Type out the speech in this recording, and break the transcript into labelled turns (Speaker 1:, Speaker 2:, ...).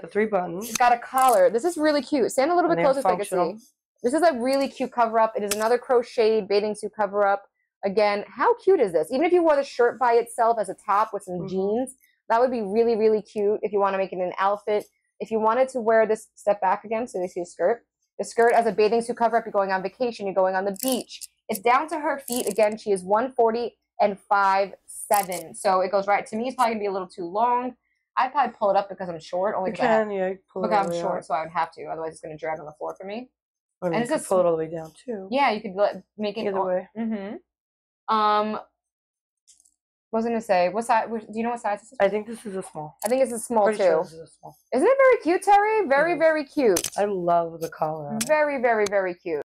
Speaker 1: The three buttons.
Speaker 2: It's got a collar. This is really cute. Stand a little
Speaker 1: And
Speaker 2: bit closer so I can see. This is a really cute cover up. It is another crocheted bathing suit cover up. Again, how cute is this? Even if you wore the shirt by itself as a top with some
Speaker 1: Mhm.
Speaker 2: jeans, that would be really, really cute if you want to make it an outfit. If you wanted to wear this, step back again so you see a skirt. The skirt as a bathing suit cover up, you're going on vacation, you're going on the beach. It's down to her feet. Again, she is 140 and 5'7. So it goes right to me. It's probably going to be a little too long. I'd probably pull it up because I'm short, only
Speaker 1: You
Speaker 2: because I
Speaker 1: can, yeah.
Speaker 2: Look,
Speaker 1: it all
Speaker 2: I'm short,
Speaker 1: out.
Speaker 2: so I would have to. Otherwise, it's going to drag on the floor for me.
Speaker 1: Or
Speaker 2: and
Speaker 1: you
Speaker 2: it's
Speaker 1: could
Speaker 2: a
Speaker 1: pull it all the way down too.
Speaker 2: Yeah, you could let, make it
Speaker 1: Either way.
Speaker 2: Mm-hmm. Um, what was I going to say? What size? Do you know what size this is?
Speaker 1: I think this is a small.
Speaker 2: I think it's a small
Speaker 1: Pretty
Speaker 2: too.
Speaker 1: sure this is a small.
Speaker 2: Isn't it very cute, Terry? Very, very cute.
Speaker 1: I love the collar.
Speaker 2: Very, very, very cute.